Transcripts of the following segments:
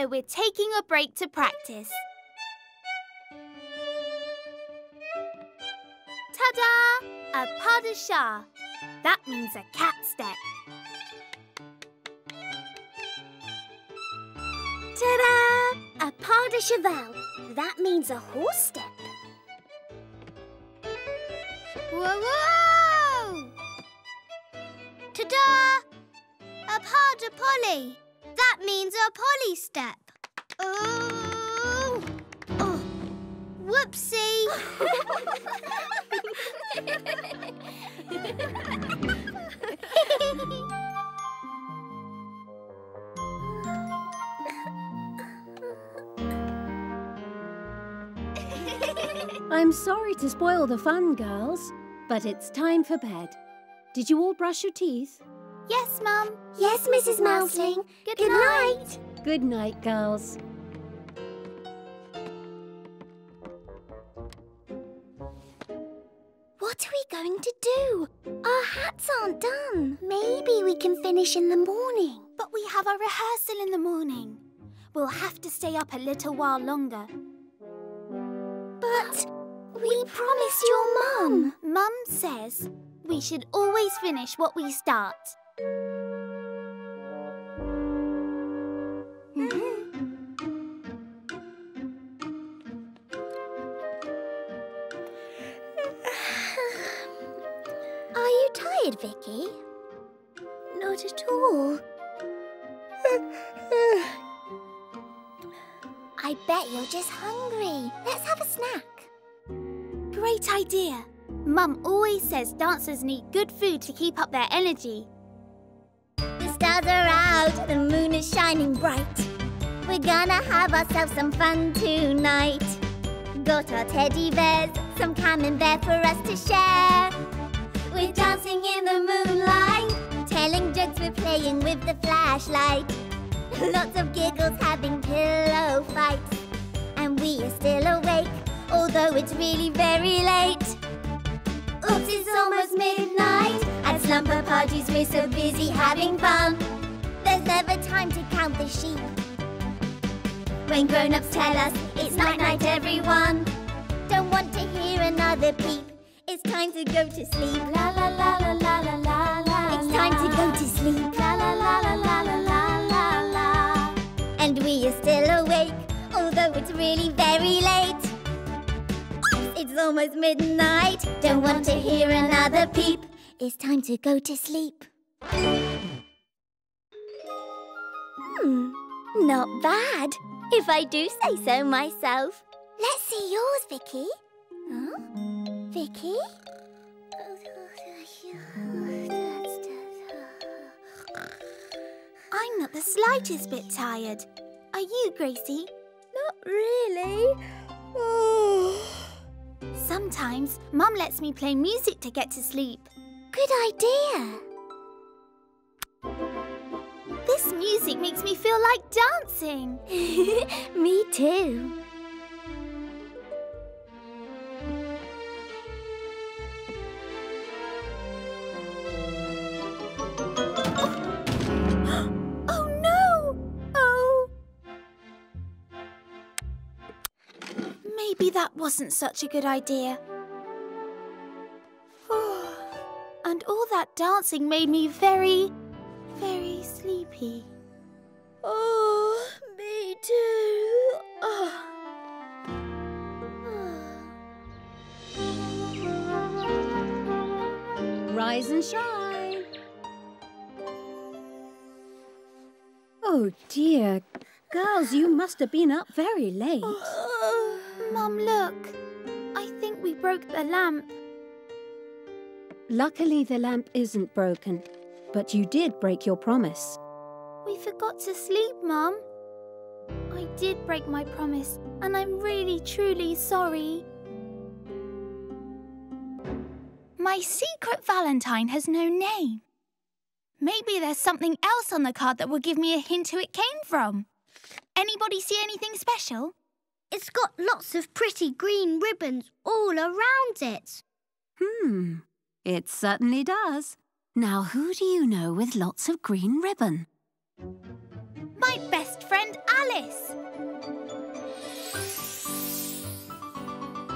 so we're taking a break to practice. Ta-da! A pas de chat. That means a cat step. Ta-da! A pas de cheval. That means a horse step. Whoa, whoa! Ta-da! A pas de Polly. That means a Polly step. Oh! oh. Whoopsie! I'm sorry to spoil the fun, girls, but it's time for bed. Did you all brush your teeth? Yes, Mum. Yes, Mrs. Mouseling. Good, Good night. Good night, girls. What are we going to do? Our hats aren't done. Maybe we can finish in the morning. But we have a rehearsal in the morning. We'll have to stay up a little while longer. But we promised your mum. Mum says we should always finish what we start. You're just hungry. Let's have a snack. Great idea. Mum always says dancers need good food to keep up their energy. The stars are out, the moon is shining bright. We're gonna have ourselves some fun tonight. Got our teddy bears, some camembert for us to share. We're dancing in the moonlight, telling jokes, we're playing with the flashlight. Lots of giggles, having pillow fights. We are still awake, although it's really very late. Oops, it's almost midnight. At slumber parties, we're so busy having fun. There's never time to count the sheep. When grown-ups tell us it's night-night, everyone. Don't want to hear another peep. It's time to go to sleep. La la la la la la la. It's time to go to sleep. It's really very late. It's almost midnight. Don't want to hear another peep. It's time to go to sleep. Hmm, not bad, if I do say so myself. Let's see yours, Vicky. Huh? Vicky? I'm not the slightest bit tired. Are you, Gracie? Not really. Sometimes Mum lets me play music to get to sleep. Good idea. This music makes me feel like dancing. Me too. Maybe that wasn't such a good idea. and all that dancing made me very, very sleepy. Oh, me too. Oh. Rise and shine. Oh dear. Girls, you must have been up very late. Mum, look. I think we broke the lamp. Luckily, the lamp isn't broken, but you did break your promise. We forgot to sleep, Mum. I did break my promise, and I'm really, truly sorry. My secret Valentine has no name. Maybe there's something else on the card that will give me a hint who it came from. Anybody see anything special? It's got lots of pretty green ribbons all around it. Hmm, it certainly does. Now, who do you know with lots of green ribbon? My best friend friend Alice.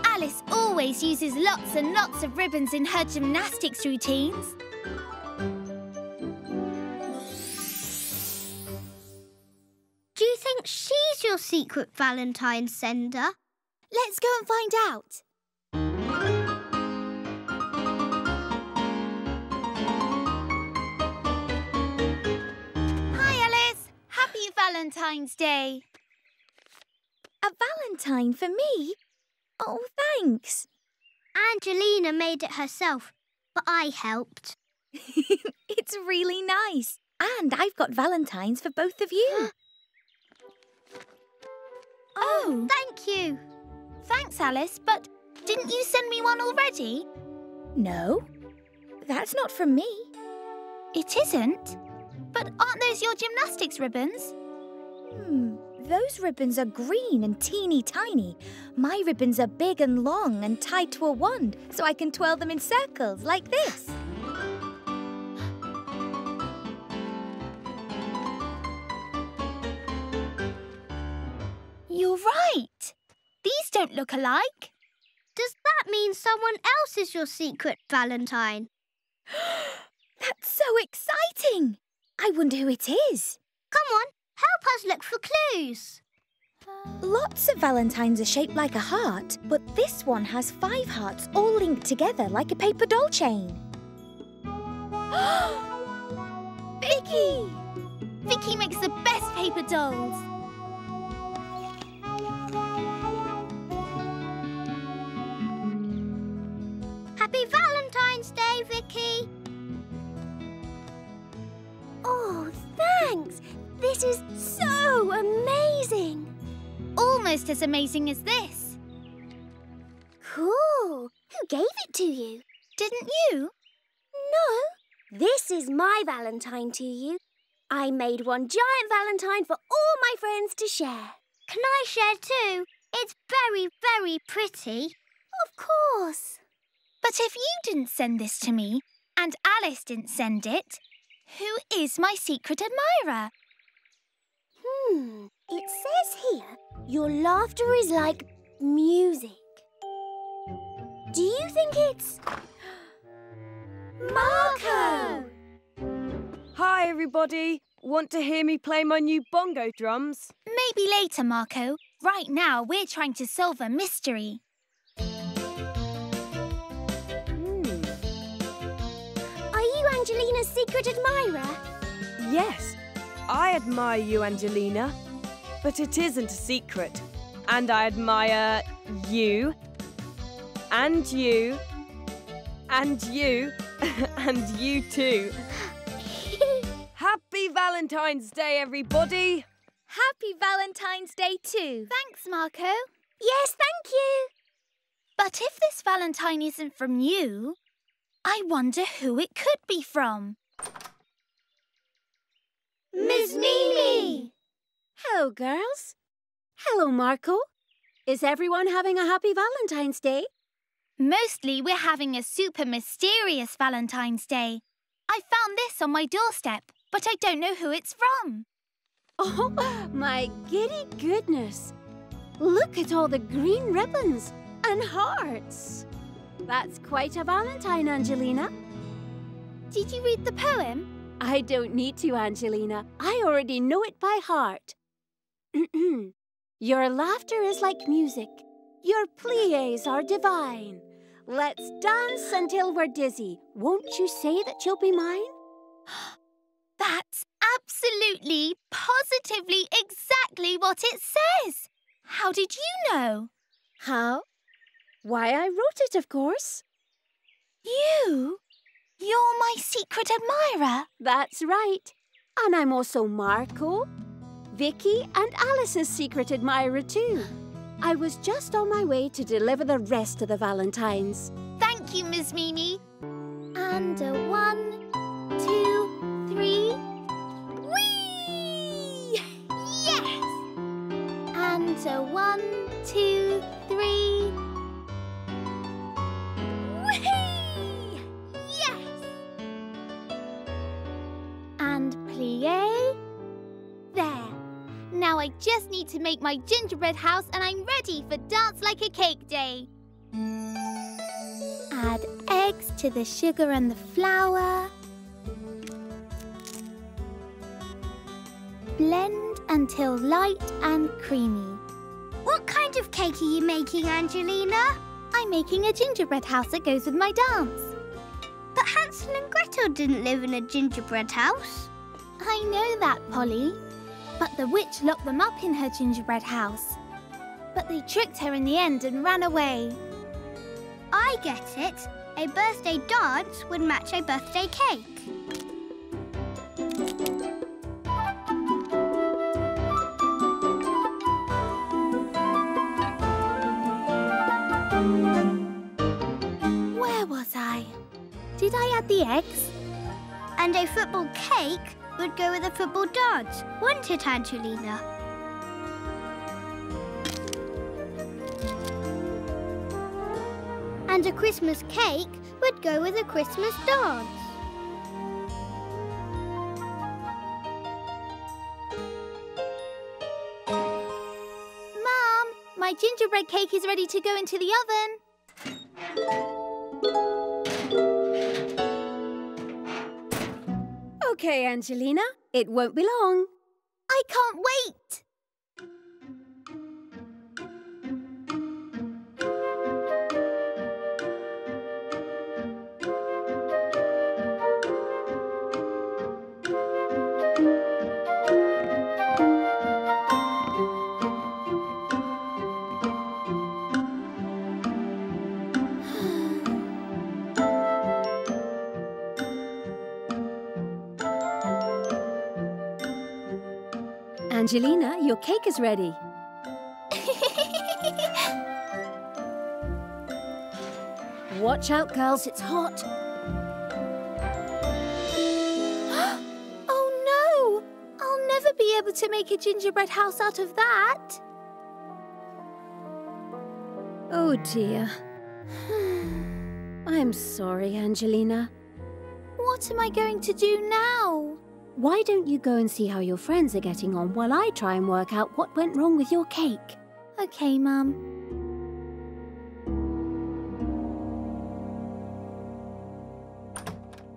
Alice always uses lots and lots of ribbons in her gymnastics routines. Think she's your secret Valentine sender? Let's go and find out. Hi, Alice. Happy Valentine's Day. A valentine for me? Oh, thanks. Angelina made it herself, but I helped. it's really nice. And I've got valentines for both of you. Oh, Thank you. thanks, Alice, but didn't you send me one already? no, that's not from me. It isn't. But aren't those your gymnastics ribbons? Hmm, those ribbons are green and teeny tiny. My ribbons are big and long and tied to a wand, so I can twirl them in circles like this. You're right. These don't look alike. Does that mean someone else is your secret Valentine? That's so exciting! I wonder who it is. Come on, help us look for clues. Lots of valentines are shaped like a heart, but this one has five hearts all linked together like a paper doll chain. Vicky! Vicky makes the best paper dolls. Happy Valentine's Day, Vicky. Oh, thanks! This is so amazing! Almost as amazing as this. Cool! Who gave it to you? Didn't you? No, this is my Valentine to you. I made one giant Valentine for all my friends to share. Can I share too? It's very, very pretty. Of course. But if you didn't send this to me and Alice didn't send it, who is my secret admirer? Hmm, it says here your laughter is like music. Do you think it's. Marco! Hi, everybody. Want to hear me play my new bongo drums? Maybe later, Marco. Right now, we're trying to solve a mystery. Angelina's secret admirer? Yes, I admire you, Angelina. But it isn't a secret. And I admire you, and you, and you, and you too. Happy Valentine's Day, everybody! Happy Valentine's Day too. Thanks, Marco. Yes, thank you. But if this Valentine isn't from you, I wonder who it could be from. Miss Mimi! Hello, girls. Hello, Marco. Is everyone having a happy Valentine's Day? Mostly, we're having a super mysterious Valentine's Day. I found this on my doorstep, but I don't know who it's from. Oh, my giddy goodness. Look at all the green ribbons and hearts. That's quite a Valentine, Angelina. Did you read the poem? I don't need to, Angelina. I already know it by heart. Your laughter is like music. Your plies are divine. Let's dance until we're dizzy. Won't you say that you'll be mine? That's absolutely, positively exactly what it says. How did you know? How? Why, I wrote it, of course. You? You're my secret admirer. That's right. And I'm also Marco, Vicky, and Alice's secret admirer, too. I was just on my way to deliver the rest of the Valentines. Thank you, Miss Mimi. And a one, two, three. Whee! Yes! And a one, two, three. There. Now I just need to make my gingerbread house and I'm ready for Dance Like a Cake Day. Add eggs to the sugar and the flour. Blend until light and creamy. What kind of cake are you making, Angelina? I'm making a gingerbread house that goes with my dance. But Hansel and Gretel didn't live in a gingerbread house. I know that, Polly. But the witch locked them up in her gingerbread house. But they tricked her in the end and ran away. I get it. A birthday dance would match a birthday cake. Where was I? Did I add the eggs? And a football cake would go with a football dance, wouldn't it, Angelina? And a Christmas cake would go with a Christmas dance. Mom, my gingerbread cake is ready to go into the oven. Okay, Angelina, it won't be long. I can't wait. Angelina, your cake is ready. Watch out, girls, it's hot. oh no! I'll never be able to make a gingerbread house out of that. Oh dear. I'm sorry, Angelina. What am I going to do now? Why don't you go and see how your friends are getting on while I try and work out what went wrong with your cake? Okay, Mum.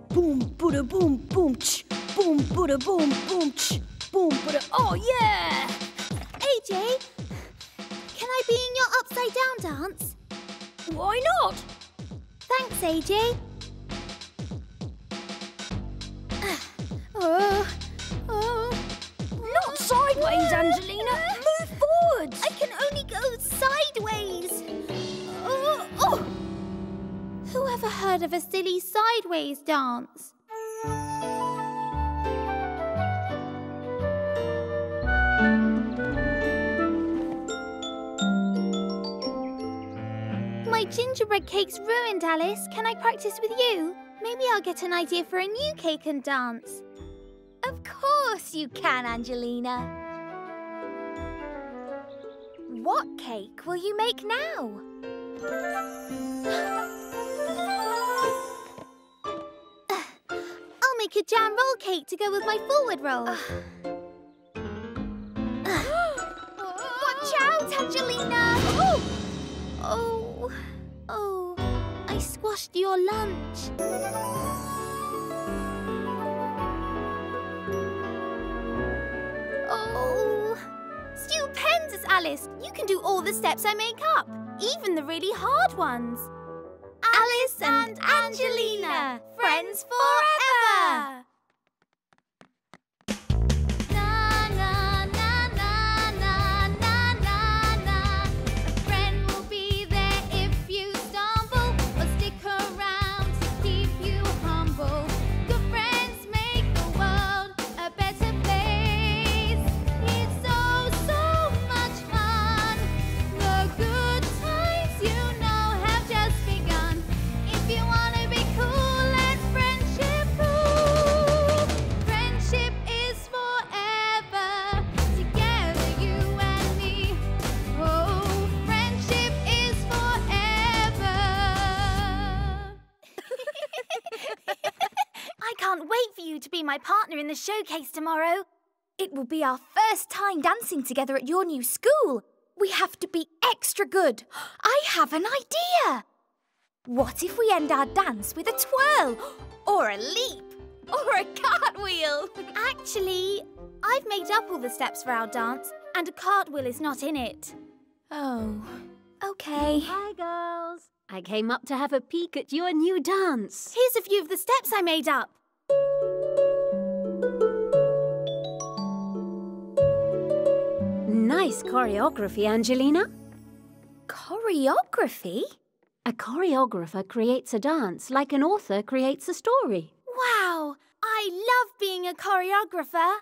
Boom, booda, boom, boom, ch. Boom, booda, boom, boom, ch. Boom, booda. Oh, yeah! AJ, can I be in your upside down dance? Why not? Thanks, AJ. Who ever heard of a silly sideways dance? My gingerbread cake's ruined, Alice. Can I practice with you? Maybe I'll get an idea for a new cake and dance. Of course you can, Angelina. What cake will you make now? make a jam roll cake to go with my forward roll. Ah. Watch out, Angelina! Oh! Oh, oh, I squashed your lunch. Oh, stupendous, Alice! You can do all the steps I make up, even the really hard ones. Alice and Angelina, friends forever! Na showcase tomorrow. It will be our first time dancing together at your new school. We have to be extra good. I have an idea. What if we end our dance with a twirl, or a leap, or a cartwheel? Actually, I've made up all the steps for our dance, and a cartwheel is not in it. Oh, okay. Hi, girls. I came up to have a peek at your new dance. Here's a few of the steps I made up. Nice choreography, Angelina. Choreography? A choreographer creates a dance like an author creates a story. Wow, I love being a choreographer.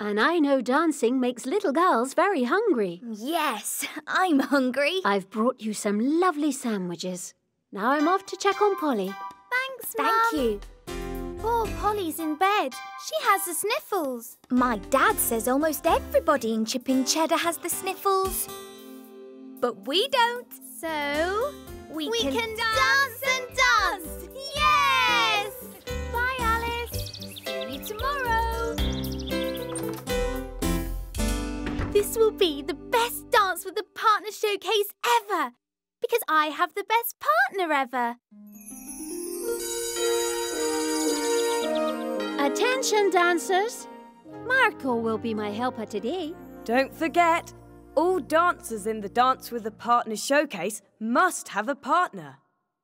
And I know dancing makes little girls very hungry. Yes, I'm hungry. I've brought you some lovely sandwiches. Now I'm off to check on Polly. Thanks, Mum. Thank you. Poor Polly's in bed. She has the sniffles. My dad says almost everybody in Chipping Cheddar has the sniffles. But we don't. So, We, we can, can, dance and dance. Yes! Bye, Alice. See you tomorrow. This will be the best dance with the partner showcase ever because I have the best partner ever. Attention, dancers! Marco will be my helper today. Don't forget, all dancers in the Dance with a Partner showcase must have a partner.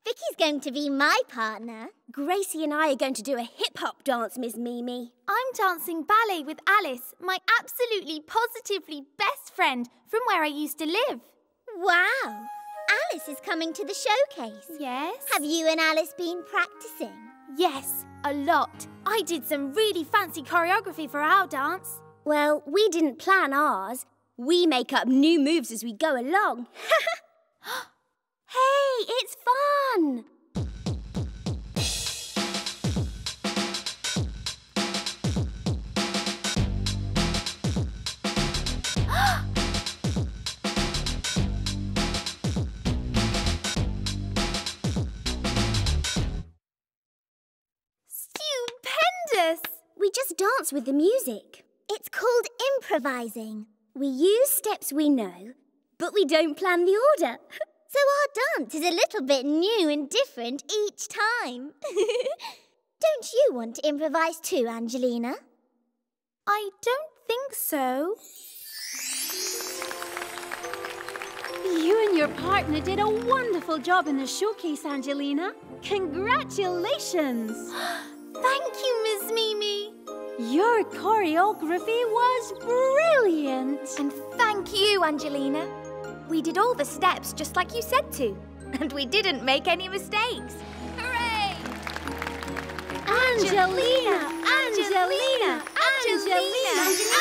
Vicky's going to be my partner. Gracie and I are going to do a hip hop dance, Miss Mimi. I'm dancing ballet with Alice, my absolutely positively best friend from where I used to live. Wow! Alice is coming to the showcase. Yes? Have you and Alice been practicing? Yes, a lot. I did some really fancy choreography for our dance. Well, we didn't plan ours. We make up new moves as we go along. hey, it's fun! We just dance with the music. It's called improvising. We use steps we know, but we don't plan the order. So our dance is a little bit new and different each time. don't you want to improvise too, Angelina? I don't think so. You and your partner did a wonderful job in the showcase, Angelina. Congratulations! Thank you, Miss Mimi. Your choreography was brilliant. And thank you, Angelina. We did all the steps just like you said to. And we didn't make any mistakes. Hooray! Angelina! Angelina! Angelina! Angelina!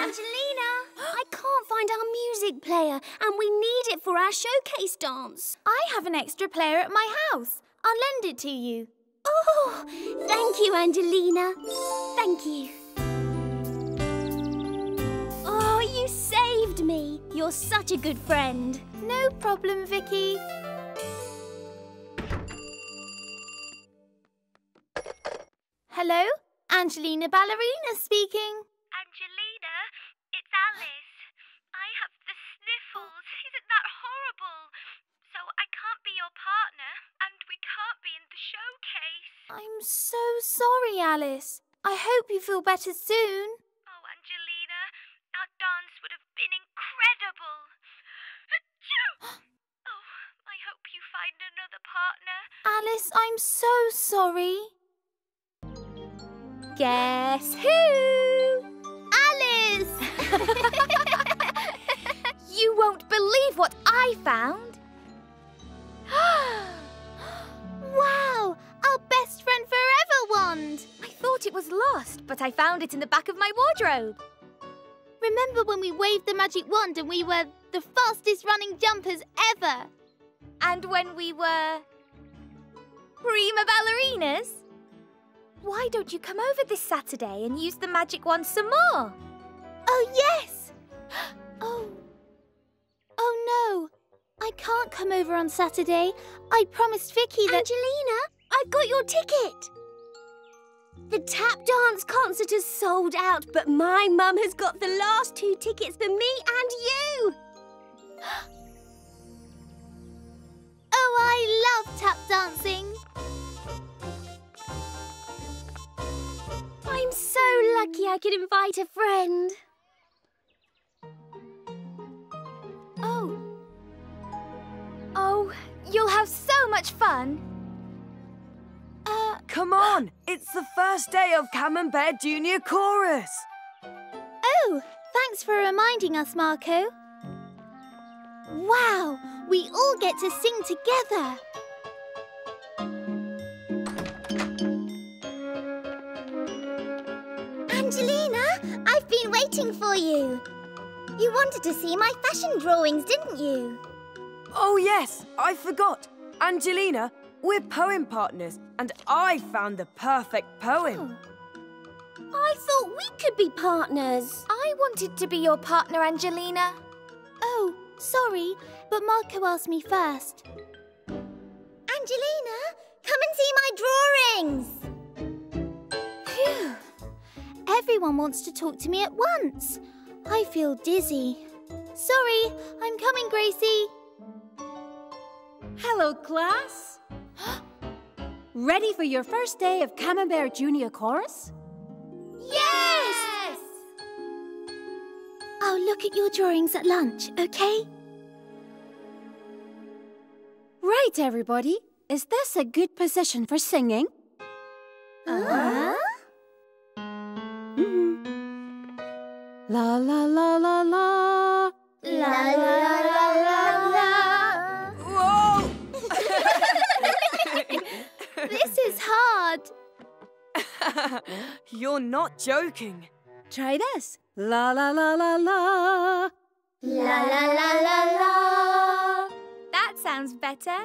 Angelina! I can't find our music player and we need it for our showcase dance. I have an extra player at my house. I'll lend it to you. Oh, thank you, Angelina. Thank you. Oh, you saved me. You're such a good friend. No problem, Vicky. Hello? Angelina Ballerina speaking. Angelina, it's Alice. I have the sniffles. Isn't that horrible? So I can't be your partner, and we can't be in the showcase. I'm so sorry, Alice. I hope you feel better soon. Oh, Angelina, our dance would have been incredible. Oh, I hope you find another partner. Alice, I'm so sorry. Guess who? Alice! You won't believe what I found. Thought it was lost, but I found it in the back of my wardrobe. Remember when we waved the magic wand and we were the fastest running jumpers ever? And when we were prima ballerinas? Why don't you come over this Saturday and use the magic wand some more? Oh, yes! Oh. Oh, no. I can't come over on Saturday. I promised Vicky that. Angelina, I've got your ticket. The tap dance concert is sold out, but my mum has got the last two tickets for me and you. Oh, I love tap dancing. I'm so lucky I could invite a friend. Oh. Oh, you'll have so much fun. Come on, it's the first day of Camembert Junior Chorus. Oh, thanks for reminding us, Marco. Wow, we all get to sing together. Angelina, I've been waiting for you. You wanted to see my fashion drawings, didn't you? Oh, yes, I forgot. Angelina, we're poem partners, and I found the perfect poem. Oh, I thought we could be partners. I wanted to be your partner, Angelina. Oh, sorry, but Marco asked me first. Angelina, come and see my drawings. Phew. Everyone wants to talk to me at once. I feel dizzy. Sorry, I'm coming, Gracie. Hello, class. Ready for your first day of Camembert Junior Chorus? Yes! I'll look at your drawings at lunch, okay? Right, everybody. Is this a good position for singing? Uh-huh. Mhm. La la la la la. La la la la hard. You're not joking. Try this. La la la la la. La la la la la. That sounds better.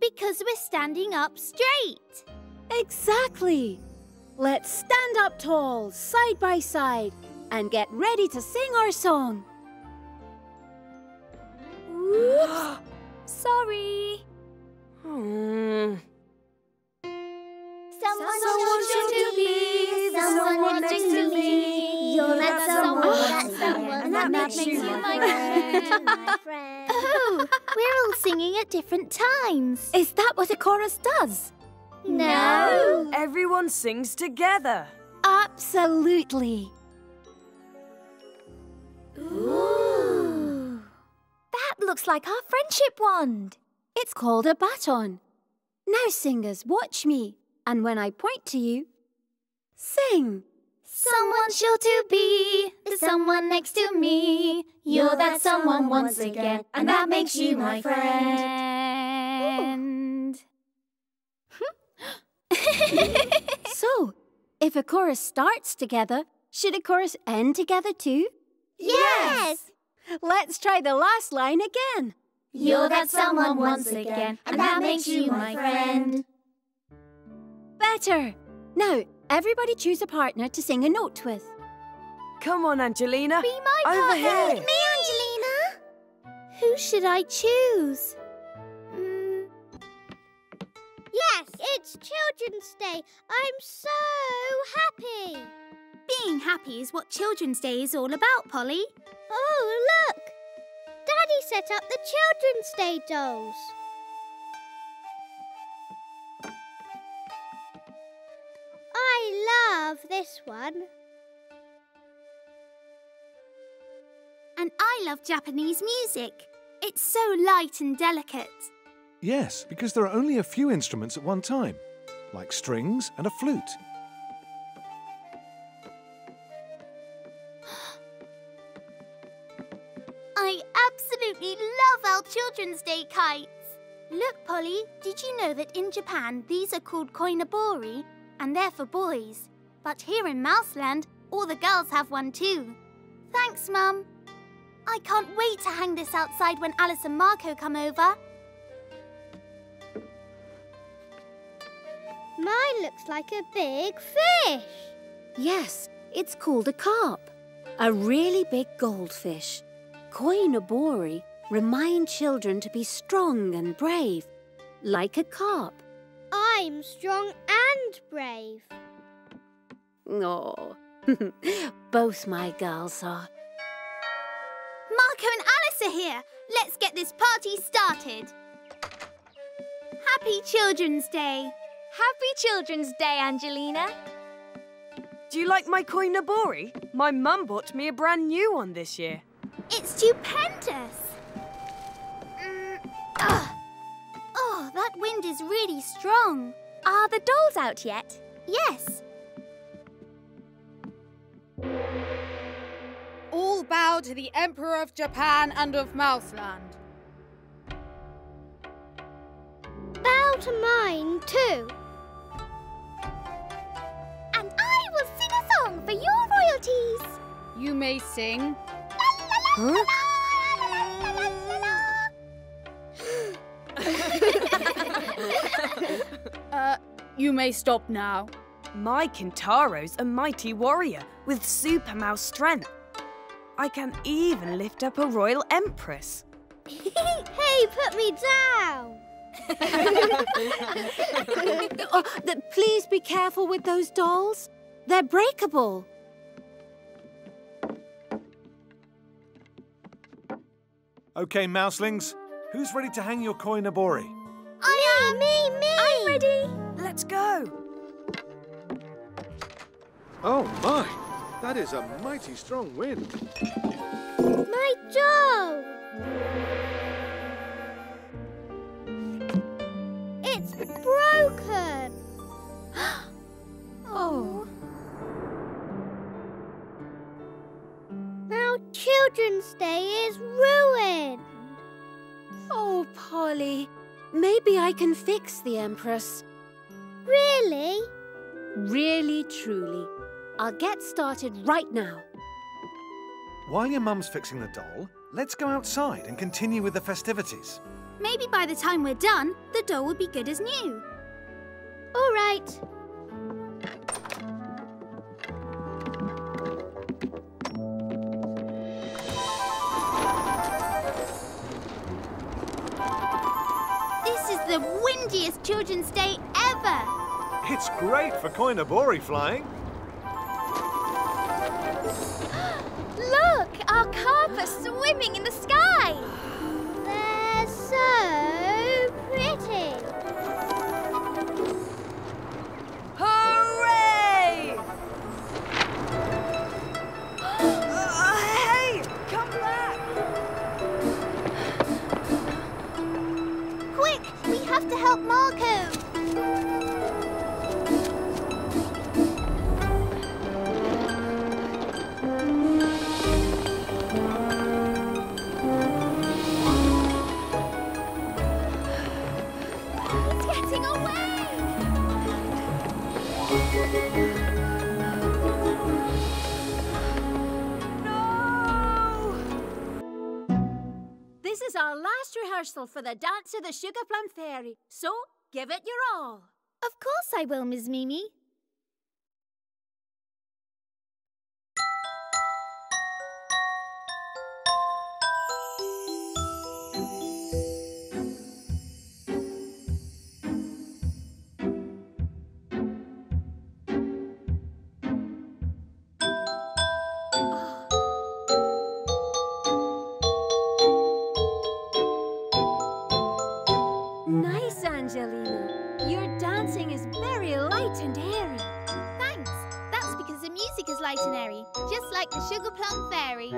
Because we're standing up straight. Exactly. Let's stand up tall, side by side, and get ready to sing our song. Sorry. Hmm. Someone, Someone wants should you to be someone next to me. You're that someone, that someone, and that makes you my friend. my friend. Oh, we're all singing at different times. Is that what a chorus does? No. Everyone sings together. Absolutely. Ooh. That looks like our friendship wand. It's called a baton. Now, singers, watch me. And when I point to you, sing. Someone sure to be the someone next to me. You're that someone once again, and that makes you my friend. Hmm. So, if a chorus starts together, should a chorus end together too? Yes. Let's try the last line again. You're that someone once again, and that makes you my friend. Better. Now, everybody choose a partner to sing a note with. Come on, Angelina. Be my Over partner. here. Me, Angelina. Who should I choose? Mm, Yes, it's Children's Day. I'm so happy. being happy is what Children's Day is all about, Polly. Oh, look. Daddy set up the Children's Day dolls. Love this one. And I love Japanese music. It's so light and delicate. Yes, because there are only a few instruments at one time, like strings and a flute. I absolutely love our Children's Day kites. Look, Polly, did you know that in Japan these are called koinobori and they're for boys? But here in Mouseland, all the girls have one too. Thanks, Mum. I can't wait to hang this outside when Alice and Marco come over. Mine looks like a big fish. Yes, it's called a carp. A really big goldfish. Koinobori remind children to be strong and brave, like a carp. I'm strong and brave. Oh, both my girls are. Marco and Alice are here. Let's get this party started. Happy Children's Day. Happy Children's Day, Angelina. Do you like my koinobori? My mum bought me a brand new one this year. It's stupendous. Mm. Oh, that wind is really strong. Are the dolls out yet? Yes. Bow to the Emperor of Japan and of Mouseland. Bow to mine, too. And I will sing a song for your royalties. You may sing. Huh? Uh, you may stop now. My Kintaro's a mighty warrior with super mouse strength. I can even lift up a royal empress. hey, put me down. oh, please be careful with those dolls. They're breakable. Okay, mouselings, who's ready to hang your koinobori? I oh, am. Me, me. I'm ready. Let's go. Oh my, that is a mighty strong wind. My doll. It's broken. Oh. Our Children's Day is ruined. Oh, Polly. Maybe I can fix the Empress. Really? Really, truly. I'll get started right now. While your mum's fixing the doll, let's go outside and continue with the festivities. Maybe by the time we're done, the doll will be good as new. All right. This is the windiest Children's Day ever. It's great for koinobori flying. Swimming in the sky. Rehearsal for the dance of the Sugar Plum Fairy, so give it your all. Of course I will, Miss Mimi. Is light and airy, just like the Sugar Plum Fairy.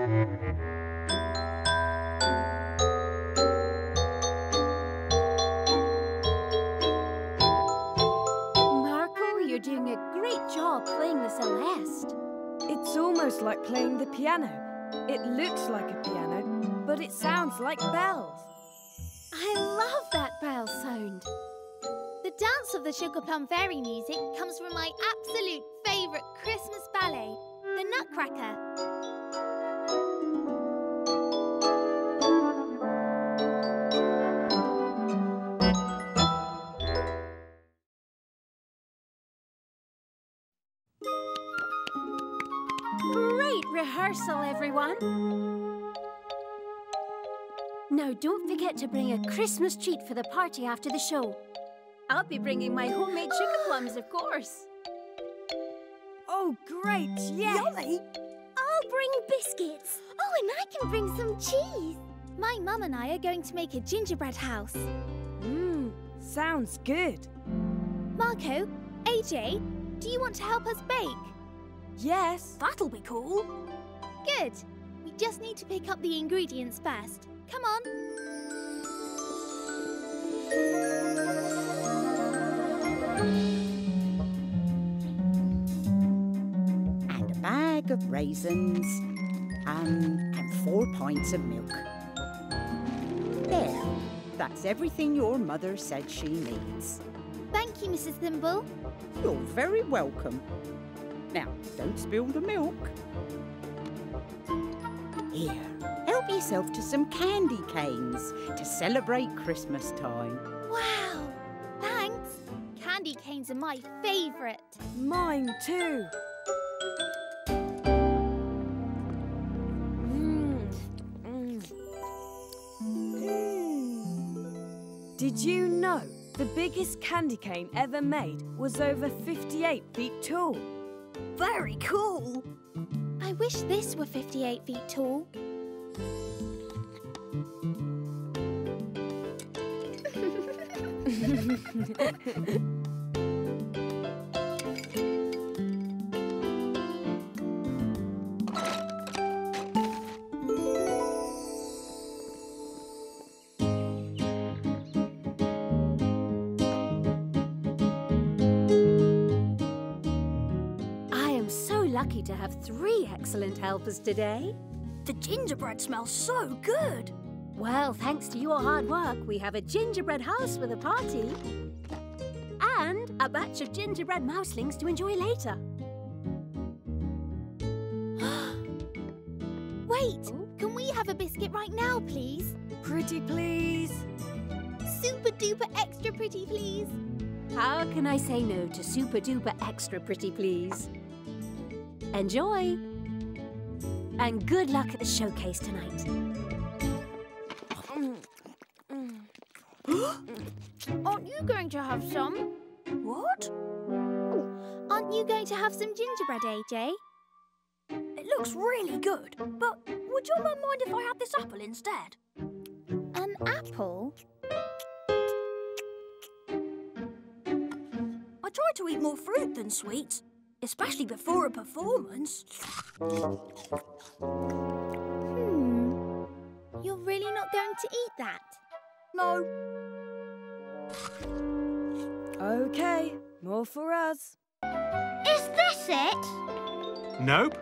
Marco, you're doing a great job playing the Celeste. It's almost like playing the piano. It looks like a piano, but it sounds like bells. I love that bell sound. The dance of the Sugar Plum Fairy music comes from my absolute favourite Christmas ballet, The Nutcracker. Great rehearsal, everyone. Now, don't forget to bring a Christmas treat for the party after the show. I'll be bringing my homemade sugar plums, of course. Oh, great, yes! Yummy! I'll bring biscuits. Oh, and I can bring some cheese. My mum and I are going to make a gingerbread house. Mmm, sounds good. Marco, AJ, do you want to help us bake? Yes. That'll be cool. Good. We just need to pick up the ingredients first. Come on. Bag of raisins, um, and four pints of milk. There, that's everything your mother said she needs. Thank you, Mrs. Thimble. You're very welcome. Now, don't spill the milk. Here, help yourself to some candy canes to celebrate Christmas time. Wow. Thanks. Candy canes are my favourite. Mine too. The biggest candy cane ever made was over 58 feet tall? Very cool. I wish this were 58 feet tall. excellent helpers today. The gingerbread smells so good. Well, thanks to your hard work, we have a gingerbread house for the party. And a batch of gingerbread mouselings to enjoy later. Wait, can we have a biscuit right now, please? Pretty please. Super duper extra pretty, please. How can I say no to super duper extra pretty, please? Enjoy! And good luck at the showcase tonight. Aren't you going to have some? What? Aren't you going to have some gingerbread, AJ? It looks really good, but would your mum mind if I had this apple instead? An apple? I try to eat more fruit than sweets, especially before a performance. Hmm. You're really not going to eat that? No. Okay, more for us. Is this it? Nope,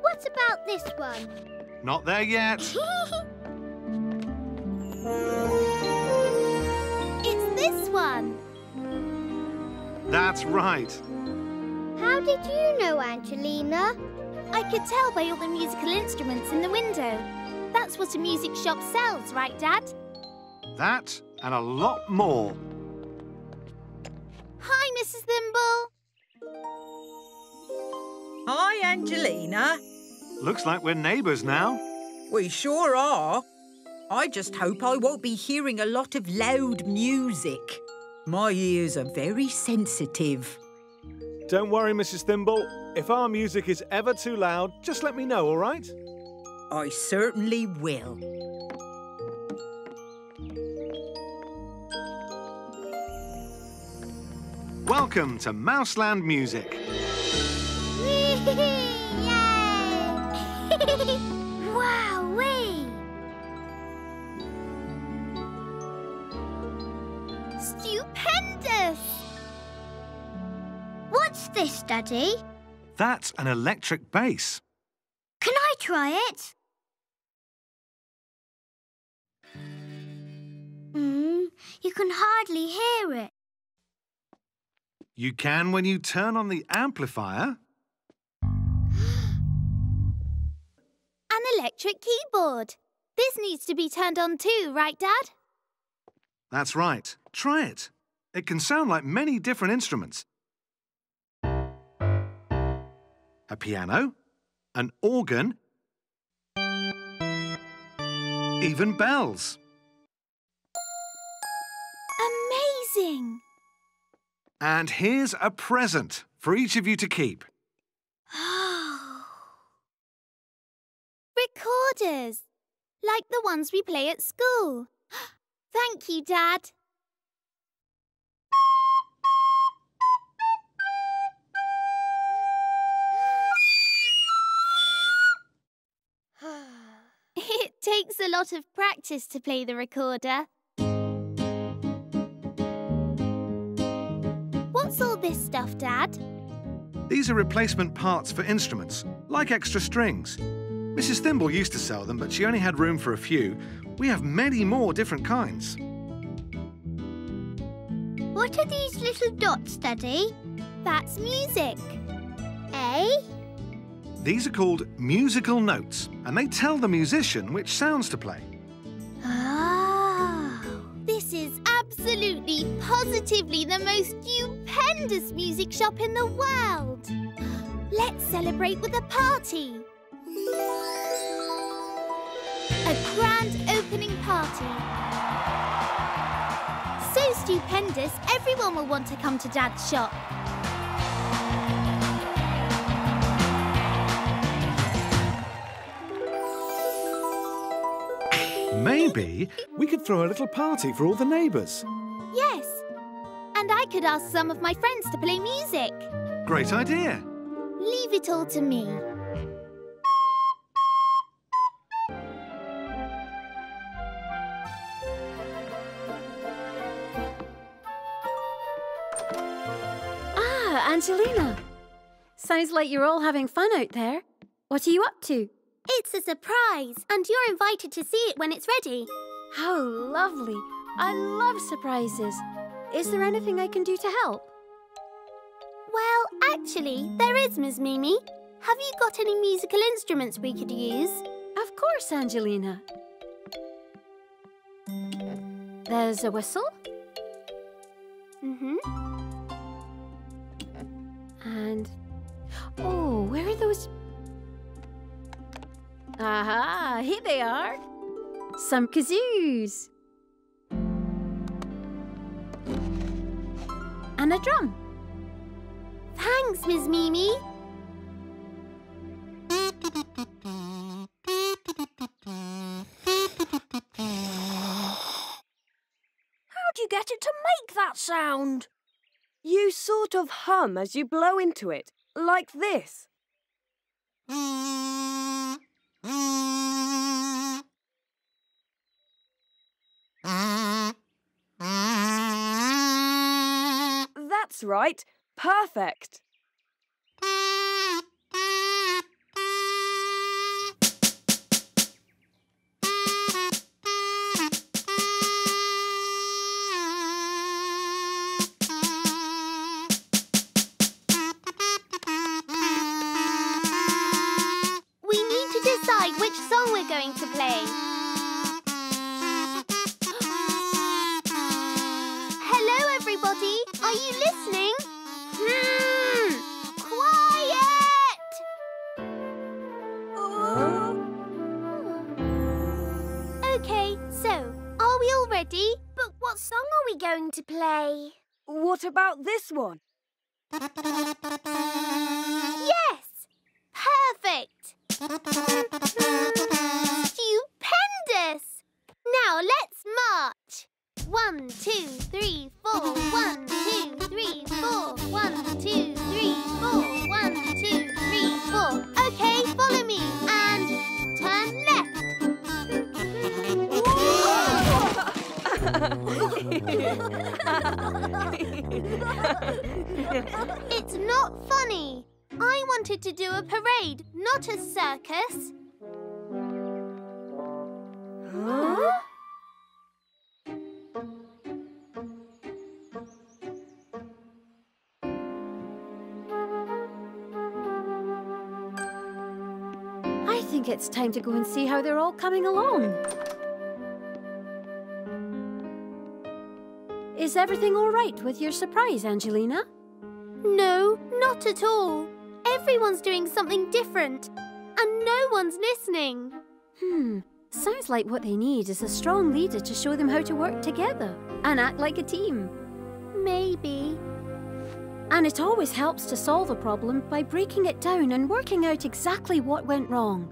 What about this one? not there yet. It's this one. That's right. How did you know, Angelina? I could tell by all the musical instruments in the window. That's what a music shop sells, right, Dad? That and a lot more. Hi, Mrs. Thimble. Hi, Angelina. Looks like we're neighbours now. We sure are. I just hope I won't be hearing a lot of loud music. My ears are very sensitive. Don't worry, Mrs. Thimble. If our music is ever too loud, just let me know, all right? I certainly will. Welcome to Mouseland Music. Daddy? That's an electric bass. Can I try it? Hmm, you can hardly hear it. You can when you turn on the amplifier. An electric keyboard. This needs to be turned on too, right, Dad? That's right. Try it. It can sound like many different instruments. A piano, an organ, even bells. Amazing! And here's a present for each of you to keep. Recorders, like the ones we play at school. Thank you, Dad. Takes a lot of practice to play the recorder. What's all this stuff, Dad? These are replacement parts for instruments, like extra strings. Mrs. Thimble used to sell them, but she only had room for a few. We have many more different kinds. What are these little dots, Daddy? That's music. Eh? These are called musical notes, and they tell the musician which sounds to play. Oh. This is absolutely, positively the most stupendous music shop in the world. Let's celebrate with a party. A grand opening party. So stupendous, everyone will want to come to Dad's shop. Maybe we could throw a little party for all the neighbours. Yes. And I could ask some of my friends to play music. Great idea. Leave it all to me. Ah, Angelina. Sounds like you're all having fun out there. What are you up to? It's a surprise, and you're invited to see it when it's ready. How lovely. I love surprises. Is there anything I can do to help? Well, actually, there is, Ms. Mimi. Have you got any musical instruments we could use? Of course, Angelina. There's a whistle. Mm-hmm. And. Oh, where are those? Aha, here they are. Some kazoos. And a drum. Thanks, Ms. Mimi. How'd you get it to make that sound? You sort of hum as you blow into it, like this. That's right. Perfect. it's not funny. I wanted to do a parade, not a circus. Huh? I think it's time to go and see how they're all coming along. Is everything all right with your surprise, Angelina? No, not at all. Everyone's doing something different, and no one's listening. Hmm, sounds like what they need is a strong leader to show them how to work together and act like a team. Maybe. And it always helps to solve a problem by breaking it down and working out exactly what went wrong.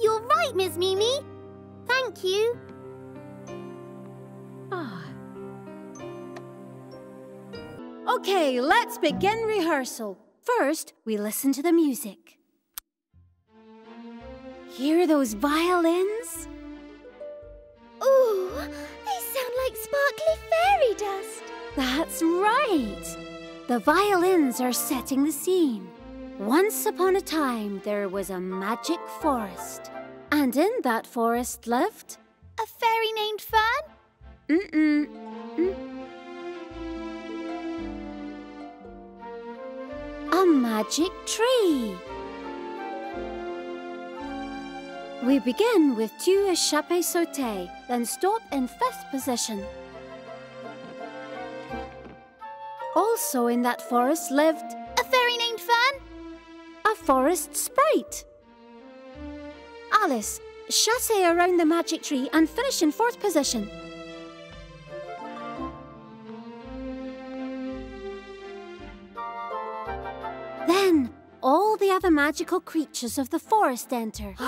You're right, Miss Mimi. Thank you. Okay, let's begin rehearsal. First, we listen to the music. Hear those violins? Ooh, they sound like sparkly fairy dust. That's right. The violins are setting the scene. Once upon a time, there was a magic forest. And in that forest lived. A fairy named Fern? Mm-mm. Mm. Magic tree. We begin with two échappés sauté, then stop in fifth position. Also in that forest lived A fairy named Fern? a forest sprite. Alice, chasse around the magic tree and finish in fourth position. Magical creatures of the forest enter.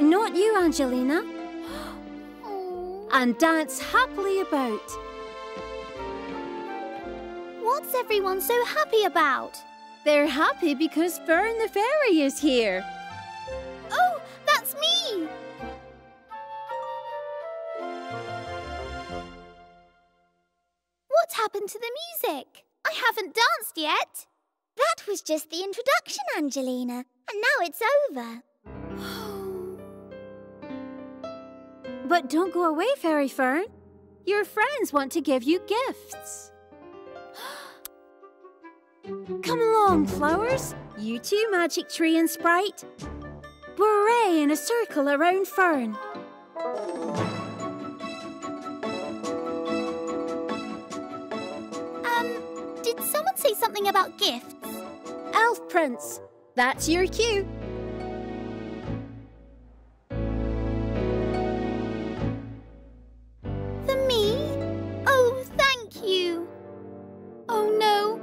Not you, Angelina. And dance happily about. What's everyone so happy about? They're happy because Fern the Fairy is here. Oh, that's me! What happened to the music? I haven't danced yet. That was just the introduction, Angelina. And now it's over. But don't go away, Fairy Fern. Your friends want to give you gifts. Come along, flowers. You too, Magic Tree and Sprite. Beret in a circle around Fern. Um, did someone say something about gifts? Elf Prince, that's your cue. For me? Oh, thank you. Oh no.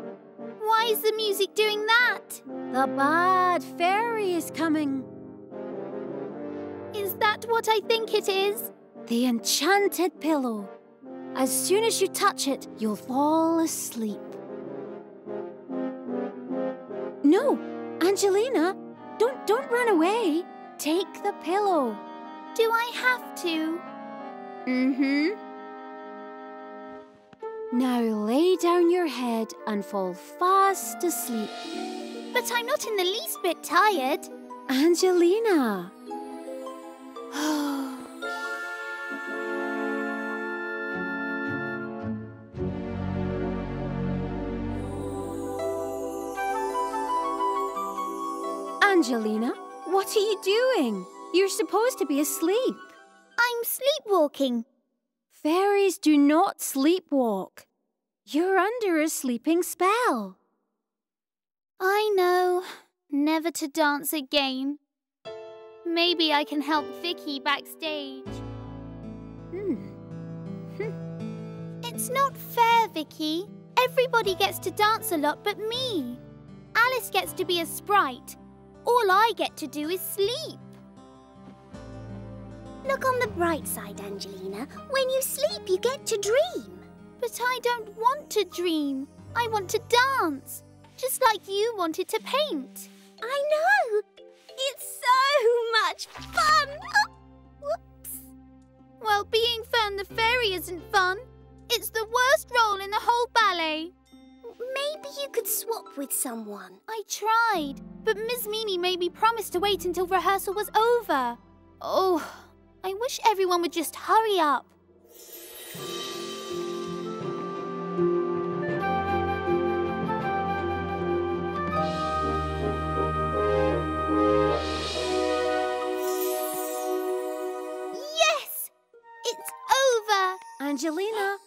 Why is the music doing that? The bad fairy is coming. Is that what I think it is? The enchanted pillow. As soon as you touch it, you'll fall asleep. No, Angelina, don't don't run away. Take the pillow. Do I have to? Mm-hmm. Now lay down your head and fall fast asleep. But I'm not in the least bit tired. Angelina. Angelina, what are you doing? You're supposed to be asleep. I'm sleepwalking. Fairies do not sleepwalk. You're under a sleeping spell. I know. Never to dance again. Maybe I can help Vicky backstage. Hmm. It's not fair, Vicky. Everybody gets to dance a lot but me. Alice gets to be a sprite. All I get to do is sleep. Look on the bright side, Angelina. When you sleep, you get to dream. But I don't want to dream. I want to dance. Just like you wanted to paint. I know. It's so much fun. Whoops. Well, being Fern the Fairy isn't fun. It's the worst role in the whole ballet. Maybe you could swap with someone. I tried, but Miss Mimi made me promise to wait until rehearsal was over. Oh, I wish everyone would just hurry up. Yes! It's over! Angelina,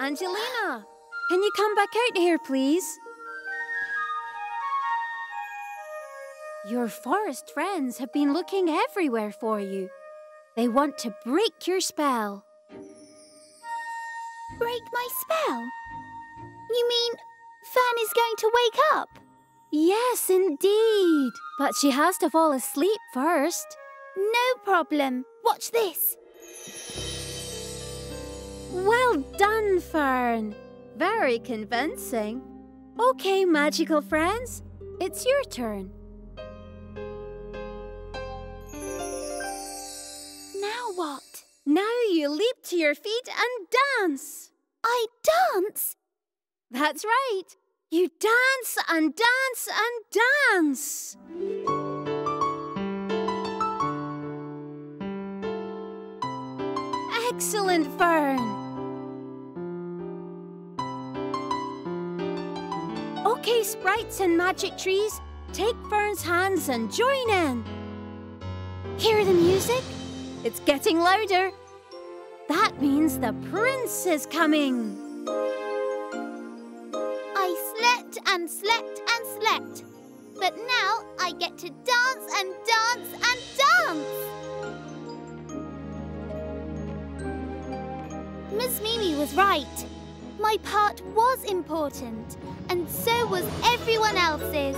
Angelina, can you come back out here, please? Your forest friends have been looking everywhere for you. They want to break your spell. Break my spell? You mean Fern is going to wake up? Yes, indeed. But she has to fall asleep first. No problem. Watch this. Well done, Fern. Very convincing. Okay, magical friends, it's your turn. What? Now you leap to your feet and dance. I dance? That's right. You dance and dance and dance. Excellent, Fern. Okay, sprites and magic trees, take Fern's hands and join in. Hear the music? It's getting louder. That means the prince is coming. I slept and slept and slept. But now I get to dance and dance and dance. Miss Mimi was right. My part was important, and so was everyone else's.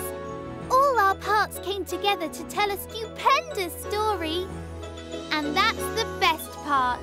All our parts came together to tell a stupendous story. And that's the best part.